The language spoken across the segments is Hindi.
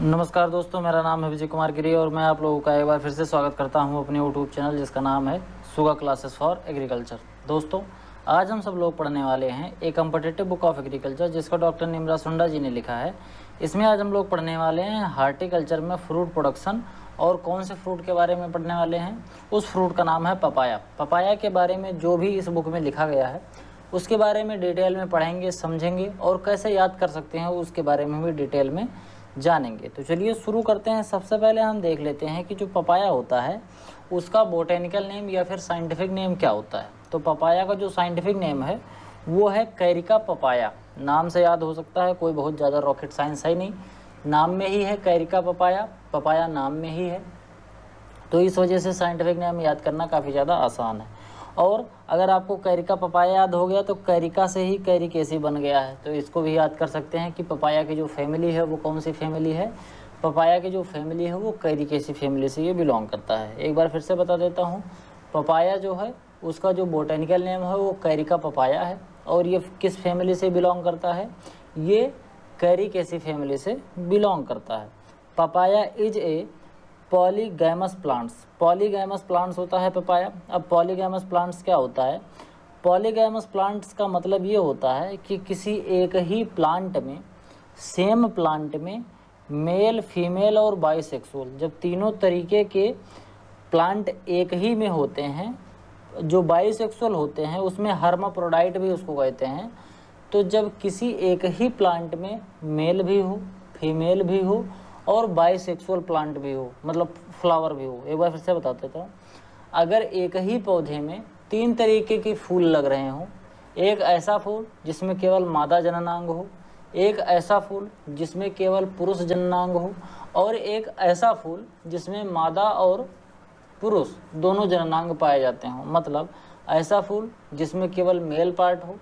नमस्कार दोस्तों, मेरा नाम है विजय कुमार गिरी और मैं आप लोगों का एक बार फिर से स्वागत करता हूँ अपने यूट्यूब चैनल जिसका नाम है सुगा क्लासेस फॉर एग्रीकल्चर दोस्तों, आज हम सब लोग पढ़ने वाले हैं एक कम्पटेटिव बुक ऑफ़ एग्रीकल्चर जिसका डॉक्टर निमरा सुंडा जी ने लिखा है। इसमें आज हम लोग पढ़ने वाले हैं हार्टिकल्चर में फ्रूट प्रोडक्शन और कौन से फ्रूट के बारे में पढ़ने वाले हैं। उस फ्रूट का नाम है पपाया पपाया के बारे में जो भी इस बुक में लिखा गया है, उसके बारे में डिटेल में पढ़ेंगे, समझेंगे और कैसे याद कर सकते हैं, उसके बारे में भी डिटेल में जानेंगे। तो चलिए शुरू करते हैं। सबसे पहले हम देख लेते हैं कि जो पपाया होता है, उसका बोटेनिकल नेम या फिर साइंटिफिक नेम क्या होता है? तो पपाया का जो साइंटिफिक नेम है, वो है कैरिका पपाया। नाम से याद हो सकता है, कोई बहुत ज़्यादा रॉकेट साइंस है नहीं। नाम में ही है कैरिका पपाया पपाया नाम में ही है। तो इस वजह से साइंटिफिक नेम याद करना काफ़ी ज़्यादा आसान है। और अगर आपको कैरिका पपाया याद हो गया तो कैरिका से ही कैरिकेसी बन गया है। तो इसको भी याद कर सकते हैं कि पपाया की जो फैमिली है, वो कौन सी फैमिली है? पपाया की जो फैमिली है, वो कैरिकेसी फैमिली से ये बिलोंग करता है। एक बार फिर से बता देता हूँ, पपाया जो है, उसका जो बोटेनिकल नेम है, वो कैरिका पपाया है। और ये किस फैमिली से बिलोंग करता है? ये कैरिकेसी फैमिली से बिलोंग करता है। Papaya is a polygamous plants. Polygamous plants होता है पपाया। अब पॉलीगैमस प्लांट्स क्या होता है? पॉलीगैमस प्लांट्स का मतलब ये होता है कि किसी एक ही प्लांट में, सेम प्लांट में मेल, फीमेल और बाइसेक्सुअल, जब तीनों तरीके के प्लांट एक ही में होते हैं, जो बाइसेक्सुअल होते हैं, उसमें हर्माप्रोडाइट भी उसको कहते हैं तो जब किसी एक ही प्लांट में मेल भी हो, फीमेल भी हो और बाइसेक्सुअल प्लांट भी हो मतलब फ्लावर भी हो, एक बार फिर से बता देता हूँ। अगर एक ही पौधे में तीन तरीके के फूल लग रहे हों, एक ऐसा फूल जिसमें केवल मादा जननांग हो, एक ऐसा फूल जिसमें केवल पुरुष जननांग हो, और एक ऐसा फूल जिसमें मादा और पुरुष दोनों जननांग पाए जाते हों मतलब ऐसा फूल जिसमें केवल मेल पार्ट हो,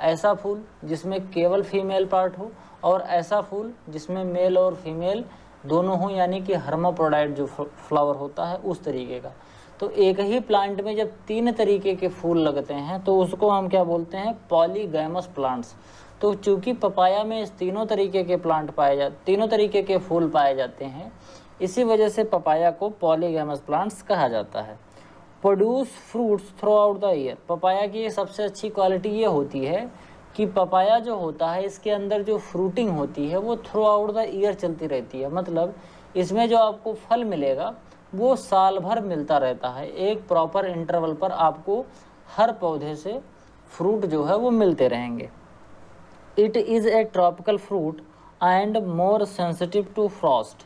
ऐसा फूल जिसमें केवल फीमेल पार्ट हो, और ऐसा फूल जिसमें मेल और फीमेल दोनों हों, यानी कि हर्माप्रोडाइट जो फ्लावर होता है, उस तरीके का। तो एक ही प्लांट में जब तीन तरीके के फूल लगते हैं तो उसको हम क्या बोलते हैं? पॉलीगैमस प्लांट्स तो चूँकि पपाया में इस तीनों तरीके के प्लांट पाए जा, तीनों तरीके के फूल पाए जाते हैं, इसी वजह से पपाया को पॉलीगैमस प्लांट्स कहा जाता है। Produce fruits throughout the year papaya की सबसे अच्छी क्वालिटी ये होती है कि पपाया जो होता है, इसके अंदर जो फ्रूटिंग होती है, वो थ्रू आउट द ईयर चलती रहती है। मतलब इसमें जो आपको फल मिलेगा, वो साल भर मिलता रहता है। एक प्रॉपर इंटरवल पर आपको हर पौधे से फ्रूट जो है, वो मिलते रहेंगे। It is a tropical fruit and more sensitive to frost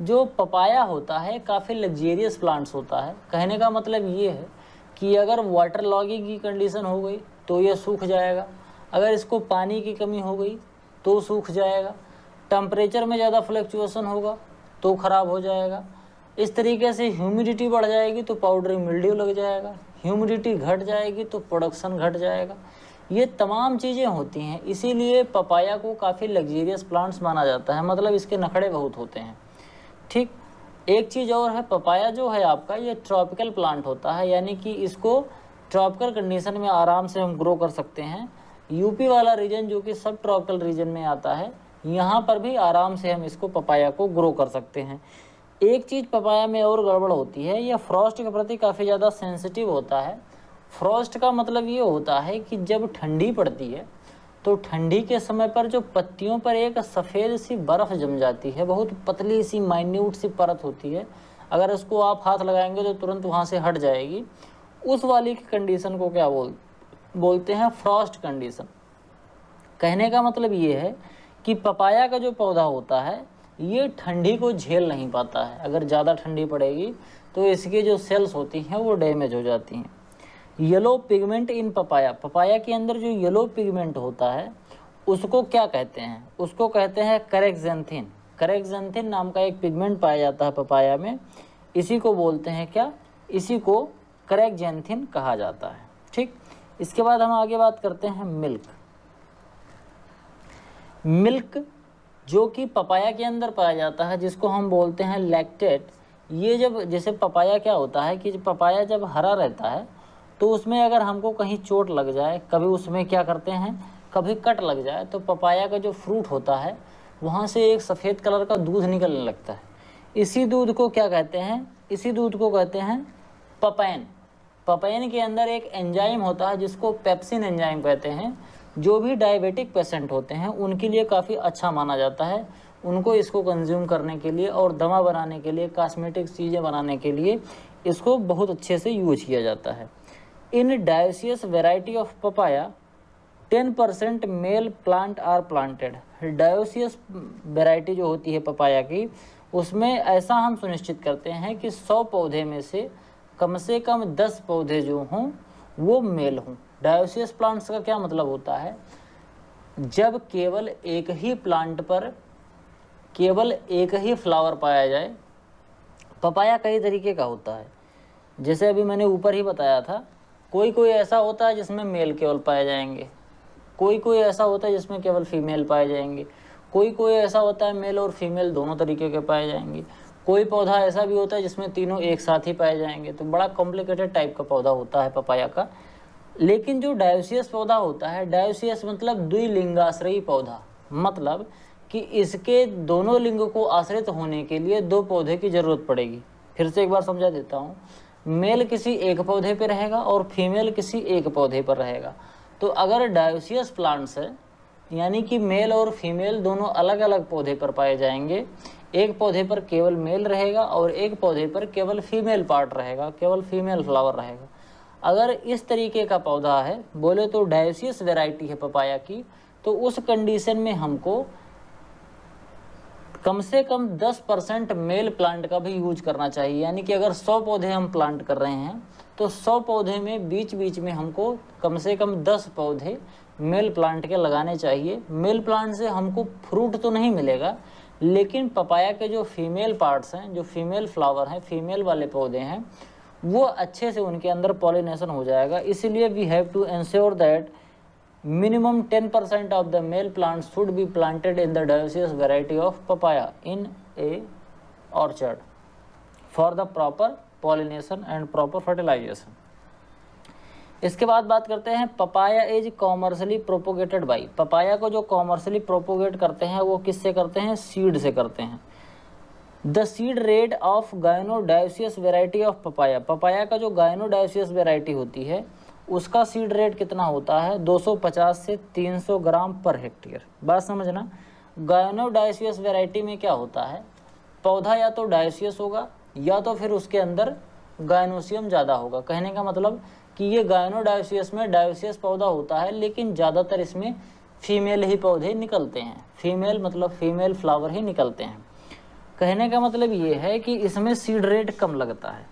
जो पपाया होता है, काफ़ी लग्जेरियस प्लांट्स होता है। कहने का मतलब ये है कि अगर वाटर लॉगिंग की कंडीशन हो गई तो ये सूख जाएगा। अगर इसको पानी की कमी हो गई तो सूख जाएगा। टम्परेचर में ज़्यादा फ्लक्चुएसन होगा तो ख़राब हो जाएगा। इस तरीके से ह्यूमिडिटी बढ़ जाएगी तो पाउडरी मिल्ड्यू लग जाएगा। ह्यूमिडिटी घट जाएगी तो प्रोडक्शन घट जाएगा। ये तमाम चीज़ें होती हैं। इसीलिए पपाया को काफ़ी लग्जीरियस प्लांट्स माना जाता है। मतलब इसके नखड़े बहुत होते हैं। ठीक? एक चीज़ और है पपाया जो है आपका, ये ट्रॉपिकल प्लांट होता है। यानी कि इसको ट्रॉपिकल कंडीशन में आराम से हम ग्रो कर सकते हैं। यूपी वाला रीजन जो कि सब ट्रॉपिकल रीजन में आता है, यहाँ पर भी आराम से हम इसको पपाया को ग्रो कर सकते हैं। एक चीज़ पपाया में और गड़बड़ होती है यह फ्रॉस्ट के प्रति काफ़ी ज़्यादा सेंसिटिव होता है। फ्रॉस्ट का मतलब ये होता है कि जब ठंडी पड़ती है तो ठंडी के समय पर जो पत्तियों पर एक सफ़ेद सी बर्फ़ जम जाती है, बहुत पतली सी माइन्यूट सी परत होती है। अगर इसको आप हाथ लगाएँगे तो तुरंत वहाँ से हट जाएगी। उस वाली की कंडीशन को क्या बोल बोलते हैं फ्रॉस्ट कंडीशन कहने का मतलब ये है कि पपाया का जो पौधा होता है, ये ठंडी को झेल नहीं पाता है। अगर ज़्यादा ठंडी पड़ेगी तो इसकी जो सेल्स होती हैं, वो डैमेज हो जाती हैं। Yellow pigment in papaya papaya के अंदर जो येलो पिगमेंट होता है, उसको क्या कहते हैं? उसको कहते हैं करेक्जेंथिन करेक्जेंथिन नाम का एक पिगमेंट पाया जाता है पपाया में। इसी को बोलते हैं क्या? इसी को करेक्जेंथिन कहा जाता है। ठीक? इसके बाद हम आगे बात करते हैं मिल्क। मिल्क जो कि पपाया के अंदर पाया जाता है, जिसको हम बोलते हैं लैक्टेट ये जब, जैसे पपाया क्या होता है कि पपाया जब हरा रहता है तो उसमें अगर हमको कहीं चोट लग जाए, कभी उसमें क्या करते हैं, कभी कट लग जाए तो पपाया का जो फ्रूट होता है, वहाँ से एक सफ़ेद कलर का दूध निकलने लगता है। इसी दूध को क्या कहते हैं, इसी दूध को कहते हैं पपैन। पपैन के अंदर एक एंजाइम होता है, जिसको पेप्सिन एंजाइम कहते हैं, जो भी डायबिटिक पेशेंट होते हैं, उनके लिए काफ़ी अच्छा माना जाता है। उनको इसको कंज्यूम करने के लिए और दवा बनाने के लिए, कॉस्मेटिक चीज़ें बनाने के लिए इसको बहुत अच्छे से यूज़ किया जाता है। In dioecious variety of papaya, ten percent male plant are planted. Dioecious variety जो होती है पपाया की, उसमें ऐसा हम सुनिश्चित करते हैं कि सौ पौधे में से कम से कम दस पौधे जो हों, वो मेल हों। डायोसियस प्लांट्स का क्या मतलब होता है? जब केवल एक ही प्लांट पर, केवल एक ही फ्लावर पाया जाए, पपाया कई तरीके का होता है। जैसे अभी मैंने ऊपर ही बताया था कोई कोई ऐसा होता है जिसमें मेल केवल पाए जाएँगे। कोई कोई ऐसा होता है जिसमें केवल फीमेल पाए जाएँगे। कोई कोई ऐसा होता है मेल और फीमेल दोनों तरीके के पाए जाएँगे। कोई पौधा ऐसा भी होता है जिसमें तीनों एक साथ ही पाए जाएँगे। तो बड़ा कॉम्प्लिकेटेड टाइप का पौधा होता है पपाया का। लेकिन जो डायोसियस पौधा होता है डायोसियस मतलब द्विलिंगाश्रयी पौधा। मतलब कि इसके दोनों लिंग को आश्रित होने के लिए दो पौधे की ज़रूरत पड़ेगी। फिर से एक बार समझा देता हूँ। मेल किसी एक पौधे पर रहेगा और फीमेल किसी एक पौधे पर रहेगा। तो अगर डायोसियस प्लांट्स है यानी कि मेल और फीमेल दोनों अलग अलग पौधे पर पाए जाएँगे। एक पौधे पर केवल मेल रहेगा और एक पौधे पर केवल फीमेल पार्ट रहेगा, केवल फीमेल फ्लावर रहेगा। अगर इस तरीके का पौधा है, बोले तो डायोसियस वेराइटी है पपाया की तो उस कंडीशन में हमको कम से कम 10 परसेंट मेल प्लांट का भी यूज़ करना चाहिए। यानी कि अगर 100 पौधे हम प्लांट कर रहे हैं तो 100 पौधे में बीच बीच में हमको कम से कम 10 पौधे मेल प्लांट के लगाने चाहिए। मेल प्लांट से हमको फ्रूट तो नहीं मिलेगा, लेकिन पपाया के जो फीमेल पार्ट्स हैं, जो फीमेल फ्लावर हैं, फीमेल वाले पौधे हैं, वो अच्छे से उनके अंदर पॉलिनेशन हो जाएगा। इसीलिए we have to ensure that minimum 10% of the male plants should be planted in the dioecious variety of papaya in a orchard for the proper pollination and proper fertilization इसके बाद बात करते हैं papaya is commercially propagated by papaya को जो कॉमर्शली प्रोपोगेट करते हैं वो किससे करते हैं सीड से करते हैं the seed rate of gynodioecious variety of papaya papaya का जो गायनोडायोसियस वेराइटी होती है उसका सीड रेट कितना होता है? 250 से 300 ग्राम पर हेक्टेयर बात समझना। गायनोडायसियस वेराइटी में क्या होता है? पौधा या तो डायसियस होगा, या तो फिर उसके अंदर गायनोसियम ज़्यादा होगा। कहने का मतलब कि ये गायनोडायसियस में डायोसियस पौधा होता है, लेकिन ज़्यादातर इसमें फीमेल ही पौधे निकलते हैं। फीमेल मतलब फीमेल फ्लावर ही निकलते हैं। कहने का मतलब ये है कि इसमें सीड रेट कम लगता है।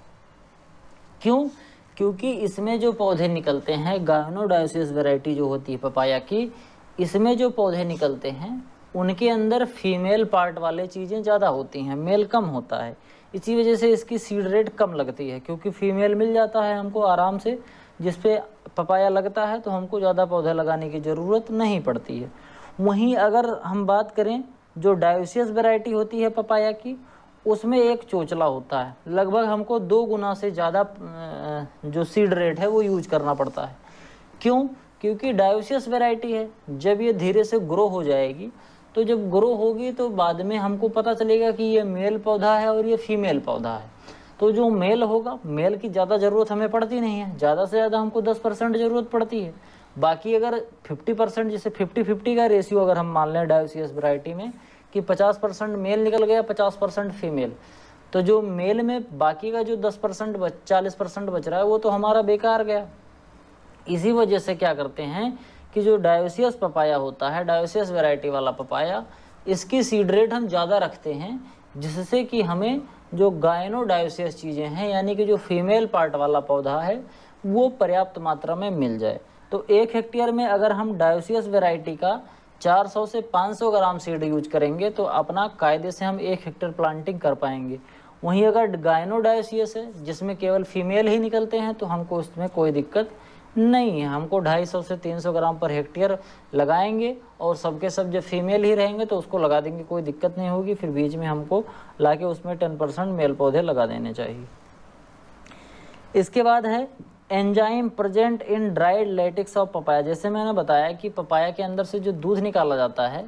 क्यों? क्योंकि इसमें जो पौधे निकलते हैं, गायनोडायोसिस वैरायटी जो होती है पपाया की, इसमें जो पौधे निकलते हैं, उनके अंदर फीमेल पार्ट वाले चीज़ें ज़्यादा होती हैं, मेल कम होता है। इसी वजह से इसकी सीड रेट कम लगती है, क्योंकि फीमेल मिल जाता है हमको आराम से जिस पे पपाया लगता है तो हमको ज़्यादा पौधे लगाने की ज़रूरत नहीं पड़ती है। वहीं अगर हम बात करें, जो डायोसियस वैरायटी होती है पपाया की उसमें एक चोचला होता है। लगभग हमको दो गुना से ज़्यादा जो सीड रेट है वो यूज़ करना पड़ता है। क्यों? क्योंकि डायोसियस वेराइटी है। जब ये धीरे से ग्रो हो जाएगी तो जब ग्रो होगी तो बाद में हमको पता चलेगा कि ये मेल पौधा है और ये फीमेल पौधा है। तो जो मेल होगा मेल की ज़्यादा ज़रूरत हमें पड़ती नहीं है। ज़्यादा से ज़्यादा हमको 10 परसेंट ज़रूरत पड़ती है। बाकी अगर 50 परसेंट, जैसे 50 50 का रेशियो अगर हम मान लें डायोसियस वैरायटी में कि 50 परसेंट मेल निकल गया 50 परसेंट फीमेल। तो जो मेल में बाकी का जो 10 परसेंट बच, चालीस परसेंट बच रहा है, वो तो हमारा बेकार गया। इसी वजह से क्या करते हैं कि जो डायोसियस पपाया होता है, डायोसियस वैरायटी वाला पपाया, इसकी सीड रेट हम ज़्यादा रखते हैं, जिससे कि हमें जो गायनो डायोसियस चीज़ें हैं, यानी कि जो फीमेल पार्ट वाला पौधा है, वो पर्याप्त मात्रा में मिल जाए। तो एक हेक्टेयर में अगर हम डायोसियस वैरायटी का 400 से 500 ग्राम सीड यूज़ करेंगे तो अपना कायदे से हम एक हेक्टेयर प्लांटिंग कर पाएँगे। वहीं अगर गायनोडायसियस है, जिसमें केवल फीमेल ही निकलते हैं तो हमको उसमें कोई दिक्कत नहीं है। हमको 250 से 300 ग्राम पर हेक्टेयर लगाएँगे और सबके सब जब फीमेल ही रहेंगे तो उसको लगा देंगे, कोई दिक्कत नहीं होगी। फिर बीच में हमको लाके उसमें टेन परसेंट मेल पौधे लगा देने चाहिए। इसके बाद है enzyme present in dried latex of papaya. जैसे मैंने बताया कि पपाया के अंदर से जो दूध निकाला जाता है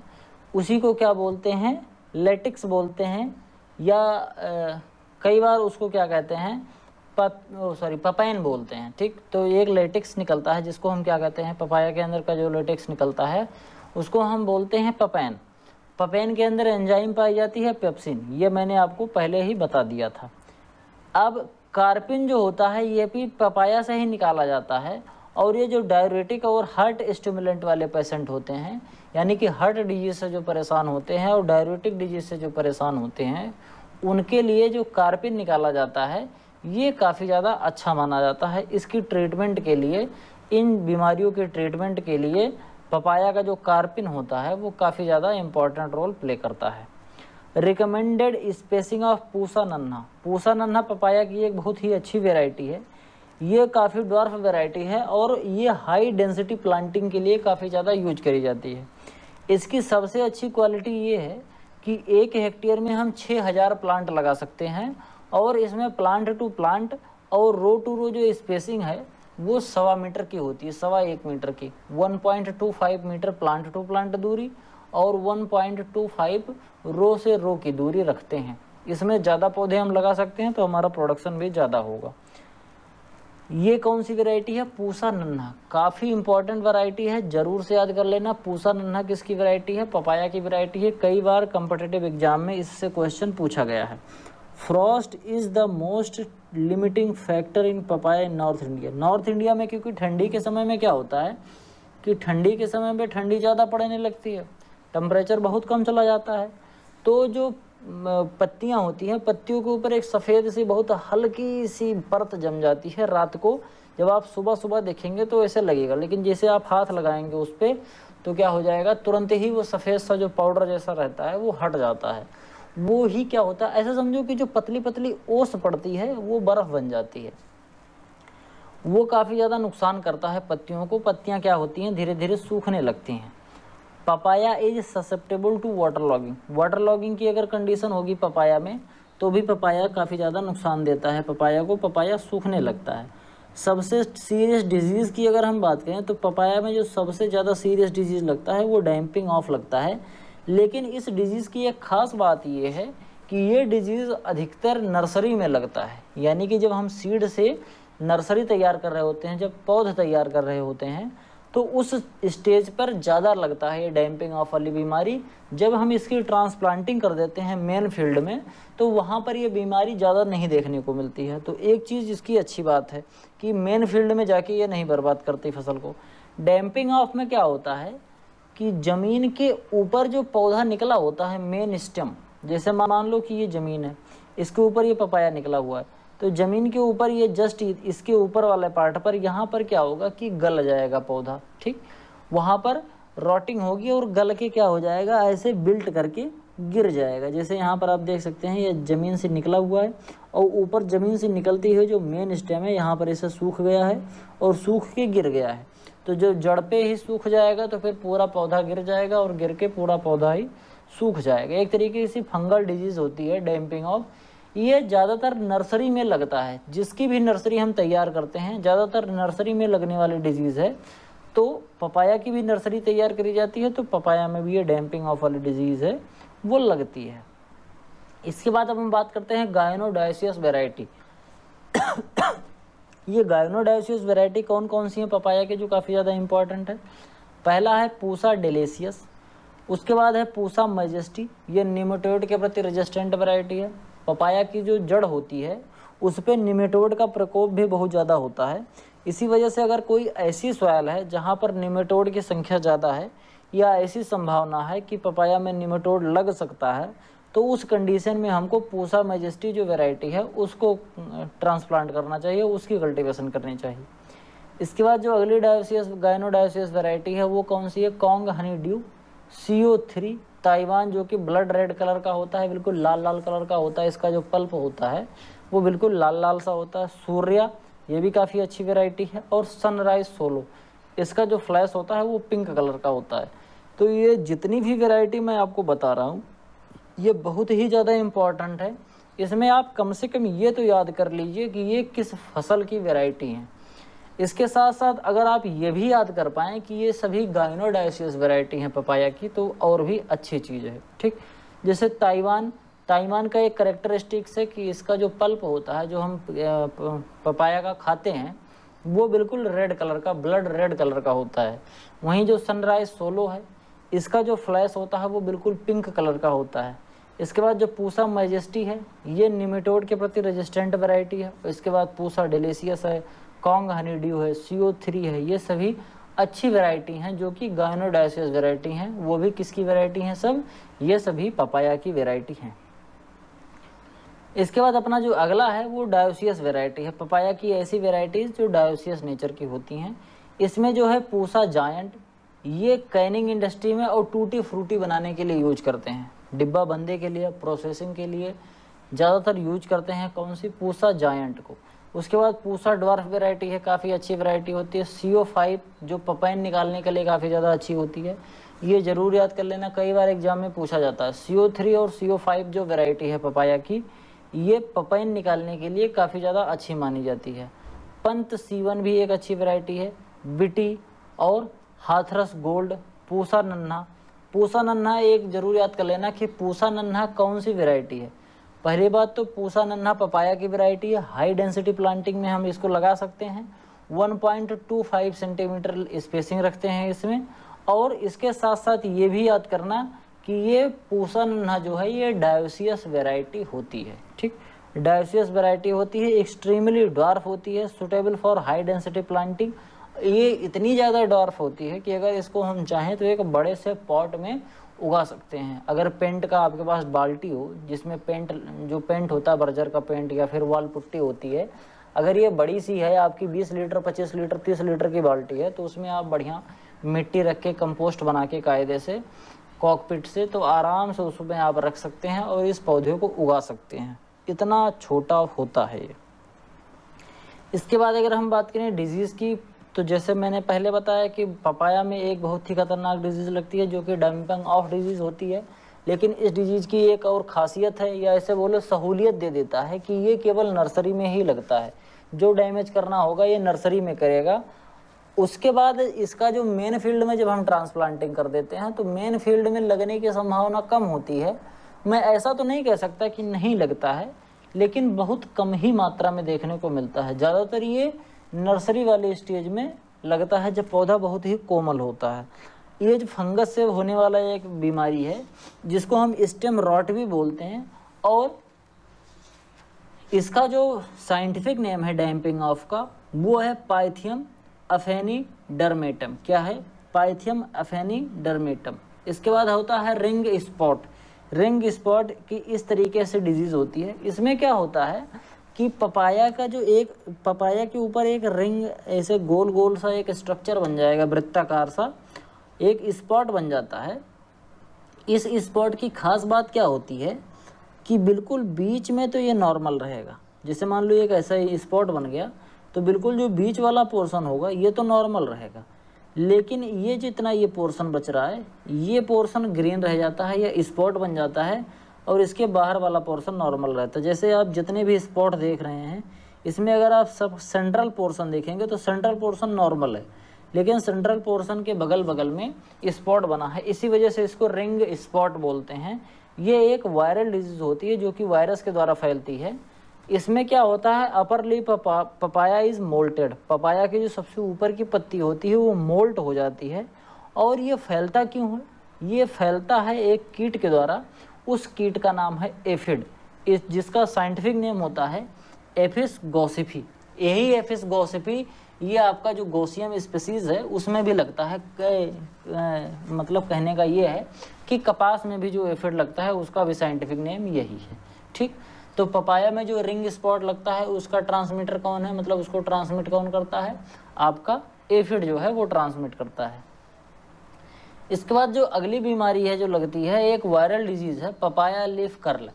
उसी को क्या बोलते हैं? लेटिक्स बोलते हैं या आ, कई बार उसको क्या कहते हैं? सॉरी पपैन बोलते हैं ठीक? तो एक लेटिक्स निकलता है जिसको हम क्या कहते हैं? पपाया के अंदर का जो लेटिक्स निकलता है उसको हम बोलते हैं पपैन। पपैन के अंदर एंजाइम पाई जाती है पेप्सिन। ये मैंने आपको पहले ही बता दिया था। अब कार्पिन जो होता है, ये भी पपाया से ही निकाला जाता है और ये जो डायरेटिक और हार्ट स्टिमुलेंट वाले पेशेंट होते हैं, यानी कि हार्ट डिज़ीज़ से जो परेशान होते हैं और डायरेटिक डिज़ीज़ से जो परेशान होते हैं, उनके लिए जो कार्पिन निकाला जाता है, ये काफ़ी ज़्यादा अच्छा माना जाता है। इसकी ट्रीटमेंट के लिए, इन बीमारियों के ट्रीटमेंट के लिए पपाया का जो कार्पिन होता है, वो काफ़ी ज़्यादा इंपॉर्टेंट रोल प्ले करता है। रिकमेंडेड स्पेसिंग ऑफ़ पूसा नन्हा पूसा नन्हा पपाया की एक बहुत ही अच्छी वेराइटी है। ये काफ़ी डॉर्फ वेराइटी है और ये हाई डेंसिटी प्लांटिंग के लिए काफ़ी ज़्यादा यूज़ करी जाती है। इसकी सबसे अच्छी क्वालिटी ये है कि एक हेक्टेयर में हम 6000 प्लांट लगा सकते हैं और इसमें प्लांट टू प्लांट और रो टू रो जो स्पेसिंग है, वो सवा मीटर की होती है, सवा एक मीटर की। 1.25 मीटर प्लांट टू प्लांट दूरी और 1.25 रो से रो की दूरी रखते हैं। इसमें ज़्यादा पौधे हम लगा सकते हैं तो हमारा प्रोडक्शन भी ज़्यादा होगा। ये कौन सी वैरायटी है? पूसा नन्हा। काफ़ी इंपॉर्टेंट वैरायटी है। ज़रूर से याद कर लेना, पूसा नन्हा किसकी वैरायटी है? पपाया की वैरायटी है। कई बार कंपटेटिव एग्ज़ाम में इससे क्वेश्चन पूछा गया है। Frost is the most limiting factor in papaya in North India North India में क्योंकि ठंडी के समय में क्या होता है कि ठंडी के समय में ठंडी ज़्यादा पड़ने लगती है। टेम्परेचर बहुत कम चला जाता है। तो जो पत्तियाँ होती हैं, पत्तियों के ऊपर एक सफ़ेद सी, बहुत हल्की सी परत जम जाती है रात को। जब आप सुबह सुबह देखेंगे तो ऐसे लगेगा, लेकिन जैसे आप हाथ लगाएँगे उस पर तो क्या हो जाएगा, तुरंत ही वो सफ़ेद सा जो पाउडर जैसा रहता है, वो हट जाता है। वो ही क्या होता है, ऐसा समझो कि जो पतली पतली ओस पड़ती है, वो बर्फ़ बन जाती है। वो काफ़ी ज़्यादा नुकसान करता है पत्तियों को। पत्तियाँ क्या होती हैं धीरे धीरे सूखने लगती हैं। Papaya is susceptible to water logging water logging की अगर कंडीशन होगी पपाया में तो भी पपाया काफ़ी ज़्यादा नुकसान देता है। पपाया को पपाया सूखने लगता है। सबसे सीरियस डिज़ीज़ की अगर हम बात करें तो पपाया में जो सबसे ज़्यादा सीरियस डिज़ीज़ लगता है, वो डैम्पिंग ऑफ़ लगता है। लेकिन इस डिज़ीज़ की एक ख़ास बात ये है कि ये डिज़ीज़ अधिकतर नर्सरी में लगता है। यानी कि जब हम सीड से नर्सरी तैयार कर रहे होते हैं, जब पौध तैयार कर रहे होते हैं तो उस स्टेज पर ज़्यादा लगता है ये डैम्पिंग ऑफ़ वाली बीमारी। जब हम इसकी ट्रांसप्लांटिंग कर देते हैं मेन फ़ील्ड में तो वहाँ पर ये बीमारी ज़्यादा नहीं देखने को मिलती है। तो एक चीज़ इसकी अच्छी बात है कि मेन फ़ील्ड में जाके ये नहीं बर्बाद करती फ़सल को। डैम्पिंग ऑफ़ में क्या होता है कि ज़मीन के ऊपर जो पौधा निकला होता है मेन स्टेम, जैसे मान लो कि ये ज़मीन है, इसके ऊपर ये पपाया निकला हुआ है। तो ज़मीन के ऊपर ये जस्ट इसके ऊपर वाले पार्ट पर यहाँ पर क्या होगा कि गल जाएगा पौधा, ठीक? वहाँ पर रॉटिंग होगी और गल के क्या हो जाएगा? ऐसे बिल्ट करके गिर जाएगा। जैसे यहाँ पर आप देख सकते हैं, ये ज़मीन से निकला हुआ है और ऊपर ज़मीन से निकलती हुई जो मेन स्टेम है, यहाँ पर इसे सूख गया है और सूख के गिर गया है। तो जो जड़ पे ही सूख जाएगा तो फिर पूरा पौधा गिर जाएगा और गिर के पूरा पौधा ही सूख जाएगा। एक तरीके से फंगल डिज़ीज़ होती है डैम्पिंग ऑफ़ ये ज़्यादातर नर्सरी में लगता है। जिसकी भी नर्सरी हम तैयार करते हैं, ज़्यादातर नर्सरी में लगने वाली डिज़ीज़ है। तो पपाया की भी नर्सरी तैयार करी जाती है तो पपाया में भी ये डैम्पिंग ऑफ़ वाली डिज़ीज़ है, वो लगती है। इसके बाद अब हम बात करते हैं गायनोडायसियस वेराइटी ये गायनोडायसियस वेराइटी कौन कौन सी है? पपाया के जो काफ़ी ज़्यादा इंपॉर्टेंट है। पहला है पूसा डेलेसियस उसके बाद है पूसा मजेस्टी ये निमोटोड के प्रति रेजिस्टेंट वैरायटी है। पपाया की जो जड़ होती है, उस पर निमेटोड का प्रकोप भी बहुत ज़्यादा होता है। इसी वजह से अगर कोई ऐसी सॉयल है, जहाँ पर निमेटोड की संख्या ज़्यादा है, या ऐसी संभावना है कि पपाया में निमेटोड लग सकता है तो उस कंडीशन में हमको पूसा मेजेस्टी जो वेराइटी है, उसको ट्रांसप्लांट करना चाहिए, उसकी कल्टीवेशन करनी चाहिए। इसके बाद जो अगली डायोसियस, गायनोडायोसियस वेराइटी है, वो कौन सी है? Coorg honey dew. C O three Taiwan जो कि ब्लड रेड कलर का होता है, बिल्कुल लाल लाल कलर का होता है, इसका जो पल्प होता है, वो बिल्कुल लाल लाल सा होता है। सूर्या, ये भी काफ़ी अच्छी वेराइटी है, और सनराइज सोलो इसका जो फ्लैश होता है, वो पिंक कलर का होता है। तो ये जितनी भी वेराइटी मैं आपको बता रहा हूँ, ये बहुत ही ज़्यादा इंपॉर्टेंट है। इसमें आप कम से कम ये तो याद कर लीजिए कि ये किस फ़सल की वेराइटी है। इसके साथ साथ अगर आप ये भी याद कर पाएँ कि ये सभी गाइनोडाइसियस वैरायटी हैं पपाया की तो और भी अच्छी चीज़ है, ठीक? जैसे ताइवान ताइवान का एक करेक्टरिस्टिक्स है कि इसका जो पल्प होता है, जो हम पपाया का खाते हैं, वो बिल्कुल रेड कलर का ब्लड रेड कलर का होता है। वहीं जो सनराइज सोलो है, इसका जो फ्लैश होता है, वो बिल्कुल पिंक कलर का होता है। इसके बाद जो पूसा मैजेस्टी है, ये निमेटोड के प्रति रेजिस्टेंट वैरायटी है इसके बाद पूसा डेलेसियस है कॉन्ग, हनी ड्यू है सी थ्री है, ये सभी अच्छी वैरायटी हैं जो कि गायनोडायसियस वैरायटी हैं, वो भी किसकी वैरायटी हैं सब? ये सभी पपाया की वैरायटी हैं। इसके बाद अपना जो अगला है, वो डायोसियस वैरायटी है। पपाया की ऐसी वैरायटीज जो डायोसियस नेचर की होती हैं। इसमें जो है पूसा जायंट, ये कैनिंग इंडस्ट्री में और टूटी फ्रूटी बनाने के लिए यूज़ करते हैं। डिब्बा बंदे के लिए, प्रोसेसिंग के लिए ज़्यादातर यूज़ करते हैं कौन सी? पूसा जायंट को। उसके बाद पूसा डवार्फ वेराइटी है, काफ़ी अच्छी वेराइटी होती है। सी ओ फाइव जो पपाइन निकालने के लिए काफ़ी ज़्यादा अच्छी होती है। ये ज़रूर याद कर लेना, कई बार एग्ज़ाम में पूछा जाता है। सी ओ थ्री और सी ओ फाइव जो वेराइटी है पपाया की, ये पपाइन निकालने के लिए काफ़ी ज़्यादा अच्छी मानी जाती है। पंत सीवन भी एक अच्छी वेराइटी है। बिटी और हाथरस गोल्ड पूसा नन्हा। पूसा नन्हा एक ज़रूर याद कर लेना कि पूसा नन्हा कौन सी वेराइटी है? पहली बात तो पूसा नन्हा पपाया की वेराइटी है हाई डेंसिटी प्लांटिंग में हम इसको लगा सकते हैं। 1.25 सेंटीमीटर स्पेसिंग रखते हैं इसमें। और इसके साथ साथ ये भी याद करना कि ये पूसा नन्हा जो है, ये डायोसियस वेराइटी होती है, ठीक? डायोसियस वेराइटी होती है एक्सट्रीमली डॉर्फ होती है suitable for high density planting ये इतनी ज़्यादा डॉर्फ होती है कि अगर इसको हम चाहें तो एक बड़े से पॉट में उगा सकते हैं। अगर पेंट का आपके पास बाल्टी हो, जिसमें पेंट, जो पेंट होता है, बर्जर का पेंट या फिर वॉल पुट्टी होती है, अगर ये बड़ी सी है, आपकी 20 लीटर 25 लीटर 30 लीटर की बाल्टी है तो उसमें आप बढ़िया मिट्टी रख के, कंपोस्ट बना के, कायदे से, कॉकपिट से तो आराम से उसमें आप रख सकते हैं और इस पौधे को उगा सकते हैं। इतना छोटा होता है ये। इसके बाद अगर हम बात करें डिज़ीज़ की तो जैसे मैंने पहले बताया कि पपाया में एक बहुत ही खतरनाक डिज़ीज़ लगती है, जो कि डम्पिंग ऑफ़ डिज़ीज़ होती है। लेकिन इस डिज़ीज़ की एक और खासियत है, या ऐसे बोलो सहूलियत दे देता है कि ये केवल नर्सरी में ही लगता है। जो डैमेज करना होगा, ये नर्सरी में करेगा। उसके बाद इसका जो मेन फ़ील्ड में जब हम ट्रांसप्लांटिंग कर देते हैं तो मेन फ़ील्ड में लगने की संभावना कम होती है। मैं ऐसा तो नहीं कह सकता कि नहीं लगता है, लेकिन बहुत कम ही मात्रा में देखने को मिलता है। ज़्यादातर ये नर्सरी वाले स्टेज में लगता है जब पौधा बहुत ही कोमल होता है। ये जो फंगस से होने वाला एक बीमारी है, जिसको हम स्टेम रॉट भी बोलते हैं, और इसका जो साइंटिफिक नेम है डैम्पिंग ऑफ़ का, वो है पाइथियम अफेनी डरमेटम। क्या है? Pythium aphanidermatum. इसके बाद होता है रिंग स्पॉट। रिंग स्पॉट की इस तरीके से डिज़ीज़ होती है। इसमें क्या होता है? कि पपाया का जो एक, पपाया के ऊपर एक रिंग, ऐसे गोल गोल सा एक स्ट्रक्चर बन जाएगा, वृत्ताकार सा, एक स्पॉट बन जाता है। इस स्पॉट की खास बात क्या होती है कि बिल्कुल बीच में तो ये नॉर्मल रहेगा। जैसे मान लो एक ऐसा स्पॉट बन गया तो बिल्कुल जो बीच वाला पोर्शन होगा, ये तो नॉर्मल रहेगा। लेकिन ये जितना ये पोर्शन बच रहा है, ये पोर्शन ग्रीन रह जाता है या स्पॉट बन जाता है और इसके बाहर वाला पोर्शन नॉर्मल रहता है। जैसे आप जितने भी स्पॉट देख रहे हैं, इसमें अगर आप सब सेंट्रल पोर्शन देखेंगे तो सेंट्रल पोर्शन नॉर्मल है। लेकिन सेंट्रल पोर्शन के बगल बगल में स्पॉट बना है। इसी वजह से इसको रिंग स्पॉट बोलते हैं। ये एक वायरल डिज़ीज़ होती है जो कि वायरस के द्वारा फैलती है। इसमें क्या होता है? अपर ली पपा पपाया इज़ मोल्टेड पपाया की जो सबसे ऊपर की पत्ती होती है, वो मोल्ट हो जाती है। और ये फैलता क्यों है? ये फैलता है एक कीट के द्वारा। उस कीट का नाम है एफिड। इस जिसका साइंटिफिक नेम होता है एफिस गौसिफी। यही एफिस गौसिफी ये आपका जो गोसियम स्पेसीज़ है उसमें भी लगता है क, मतलब कहने का ये है कि कपास में भी जो एफिड लगता है उसका भी साइंटिफिक नेम यही है। ठीक? तो पपाया में जो रिंग स्पॉट लगता है उसका ट्रांसमीटर कौन है? मतलब उसको ट्रांसमिट कौन करता है? आपका एफिड जो है वो ट्रांसमिट करता है। इसके बाद जो अगली बीमारी है जो लगती है, एक वायरल डिज़ीज़ है पपाया लीफ कर्ल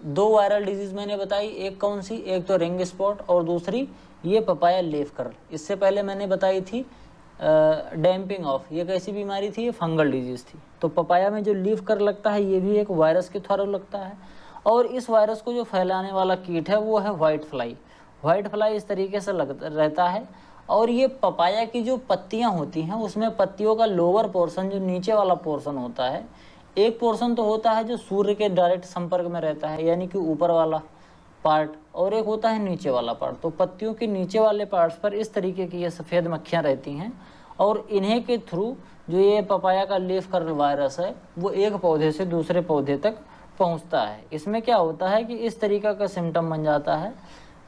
दो वायरल डिज़ीज़ मैंने बताई, एक कौन सी? एक तो रिंग स्पॉट और दूसरी ये पपाया लीफ कर्ल इससे पहले मैंने बताई थी डैम्पिंग ऑफ़ ये कैसी बीमारी थी? ये फंगल डिज़ीज़ थी। तो पपाया में जो लीफ कर लगता है, ये भी एक वायरस के थ्रू लगता है। और इस वायरस को जो फैलाने वाला कीट है, वो है वाइट फ्लाई वाइट फ्लाई इस तरीके से लग, रहता है और ये पपाया की जो पत्तियाँ होती हैं, उसमें पत्तियों का लोअर पोर्शन जो नीचे वाला पोर्शन होता है, एक पोर्शन तो होता है जो सूर्य के डायरेक्ट संपर्क में रहता है, यानी कि ऊपर वाला पार्ट और एक होता है नीचे वाला पार्ट तो पत्तियों के नीचे वाले पार्ट्स पर इस तरीके की ये सफ़ेद मक्खियाँ रहती हैं, और इन्हें के थ्रू जो ये पपाया का लीफ कर्ल वायरस है, वो एक पौधे से दूसरे पौधे तक पहुँचता है. इसमें क्या होता है कि इस तरीका का सिम्टम बन जाता है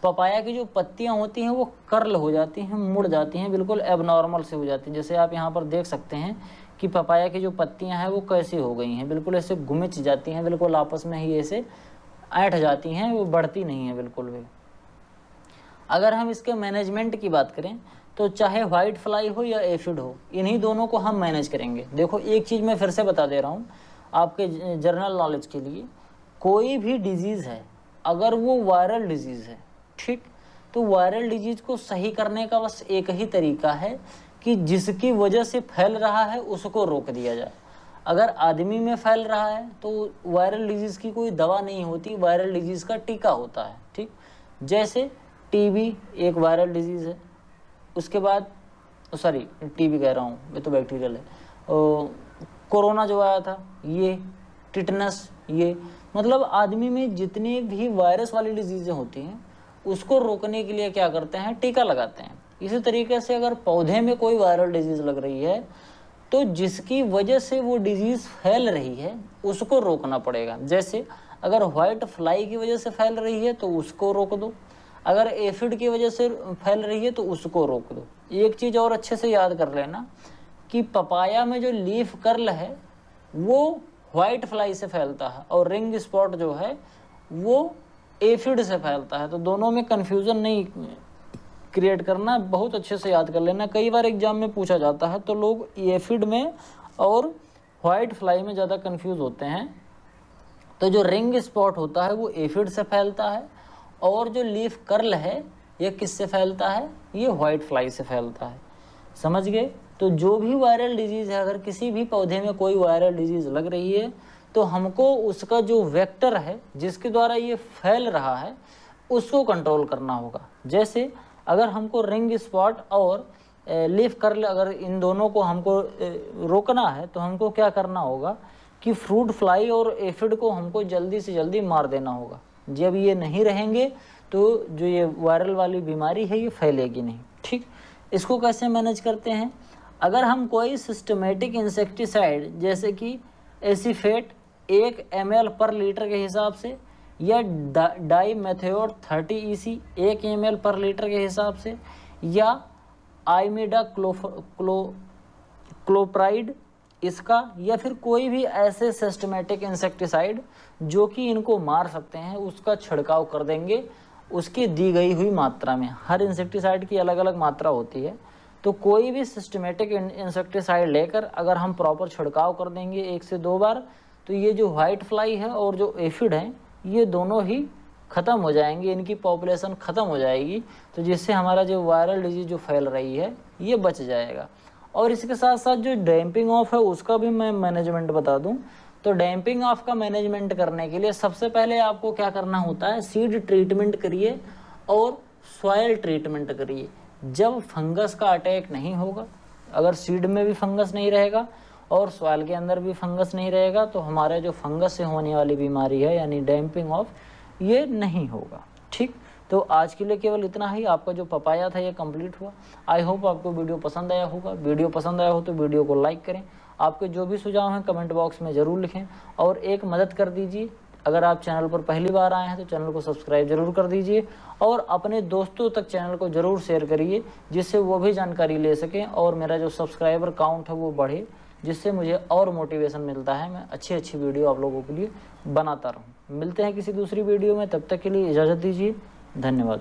पपाया की जो पत्तियाँ होती हैं, वो कर्ल हो जाती हैं, मुड़ जाती हैं, बिल्कुल एबनॉर्मल से हो जाती हैं। जैसे आप यहाँ पर देख सकते हैं कि पपाया की जो पत्तियाँ हैं, वो कैसी हो गई हैं। बिल्कुल ऐसे घुमिच जाती हैं, बिल्कुल आपस में ही ऐसे ऐठ जाती हैं, वो बढ़ती नहीं है बिल्कुल भी। अगर हम इसके मैनेजमेंट की बात करें तो चाहे वाइट फ्लाई हो या एफिड हो, इन्हीं दोनों को हम मैनेज करेंगे। देखो, एक चीज़ मैं फिर से बता दे रहा हूँ, आपके जर्नल नॉलेज के लिए, कोई भी डिज़ीज़ है, अगर वो वायरल डिज़ीज़ है ठीक? तो वायरल डिज़ीज़ को सही करने का बस एक ही तरीका है कि जिसकी वजह से फैल रहा है, उसको रोक दिया जाए। अगर आदमी में फैल रहा है तो वायरल डिज़ीज़ की कोई दवा नहीं होती वायरल डिज़ीज़ का टीका होता है, ठीक? जैसे टीबी एक वायरल डिज़ीज़ है, उसके बाद सॉरी टीबी कह रहा हूँ, ये तो बैक्टीरियल है। कोरोना जो आया था, ये टिटनस ये मतलब आदमी में जितने भी वायरस वाली डिजीज़ें होती हैं उसको रोकने के लिए क्या करते हैं? टीका लगाते हैं। इसी तरीके से अगर पौधे में कोई वायरल डिज़ीज़ लग रही है तो जिसकी वजह से वो डिज़ीज़ फैल रही है, उसको रोकना पड़ेगा। जैसे अगर व्हाइट फ्लाई की वजह से फैल रही है तो उसको रोक दो। अगर एफिड की वजह से फैल रही है तो उसको रोक दो। एक चीज़ और अच्छे से याद कर लेना कि पपाया में जो लीफ कर्ल है, वो व्हाइट फ्लाई से फैलता है और रिंग स्पॉट जो है, वो एफिड से फैलता है तो दोनों में कन्फ्यूज़न नहीं क्रिएट करना, बहुत अच्छे से याद कर लेना। कई बार एग्ज़ाम में पूछा जाता है तो लोग एफिड में और वाइट फ्लाई में ज़्यादा कन्फ्यूज़ होते हैं। तो जो रिंग स्पॉट होता है, वो एफिड से फैलता है, और जो लीफ कर्ल है, ये किससे फैलता है? ये व्हाइट फ्लाई से फैलता है। समझ गए? तो जो भी वायरल डिज़ीज़ है, अगर किसी भी पौधे में कोई वायरल डिज़ीज़ लग रही है तो हमको उसका जो वेक्टर है, जिसके द्वारा ये फैल रहा है, उसको कंट्रोल करना होगा। जैसे अगर हमको रिंग स्पॉट और लीफ कर्ल अगर इन दोनों को हमको रोकना है तो हमको क्या करना होगा कि फ्रूट फ्लाई और एफिड को हमको जल्दी से जल्दी मार देना होगा। जब ये नहीं रहेंगे तो जो ये वायरल वाली बीमारी है, ये फैलेगी नहीं। ठीक? इसको कैसे मैनेज करते हैं? अगर हम कोई सिस्टमेटिक इंसेक्टिसाइड जैसे कि एसीफेट एक एम पर लीटर के हिसाब से, या dye method thirty E C एक एम पर लीटर के हिसाब से, या आईमीडा क्लो क्लोप्राइड इसका, या फिर कोई भी ऐसे सिस्टमेटिक इंसेक्टिसाइड जो कि इनको मार सकते हैं, उसका छिड़काव कर देंगे। उसकी दी गई हुई मात्रा में। हर इंसेक्टिसाइड की अलग अलग मात्रा होती है। तो कोई भी सिस्टमेटिक इंसेक्टिसाइड लेकर अगर हम प्रॉपर छिड़काव कर देंगे एक से दो बार तो ये जो वाइट फ्लाई है और जो एफिड है, ये दोनों ही ख़त्म हो जाएँगे, इनकी पॉपुलेशन ख़त्म हो जाएगी। तो जिससे हमारा जो वायरल डिज़ीज़ जो फैल रही है, ये बच जाएगा। और इसके साथ साथ जो डैम्पिंग ऑफ़ है, उसका भी मैं मैनेजमेंट बता दूँ। तो डैम्पिंग ऑफ़ का मैनेजमेंट करने के लिए सबसे पहले आपको क्या करना होता है? सीड ट्रीटमेंट करिए और सॉयल ट्रीटमेंट करिए। जब फंगस का अटैक नहीं होगा, अगर सीड में भी फंगस नहीं रहेगा और सॉयल के अंदर भी फंगस नहीं रहेगा तो हमारे जो फंगस से होने वाली बीमारी है, यानी डैम्पिंग ऑफ़, ये नहीं होगा। ठीक? तो आज के लिए केवल इतना ही। आपका जो पपाया था, ये कंप्लीट हुआ। आई होप आपको वीडियो पसंद आया होगा। वीडियो पसंद आया हो तो वीडियो को लाइक करें। आपके जो भी सुझाव हैं, कमेंट बॉक्स में ज़रूर लिखें। और एक मदद कर दीजिए। अगर आप चैनल पर पहली बार आए हैं तो चैनल को सब्सक्राइब ज़रूर कर दीजिए। और अपने दोस्तों तक चैनल को ज़रूर शेयर करिए, जिससे वो भी जानकारी ले सकें और मेरा जो सब्सक्राइबर काउंट है, वो बढ़े। जिससे मुझे और मोटिवेशन मिलता है। मैं अच्छी अच्छी वीडियो आप लोगों के लिए बनाता रहूँ। मिलते हैं किसी दूसरी वीडियो में। तब तक के लिए इजाज़त दीजिए। धन्यवाद।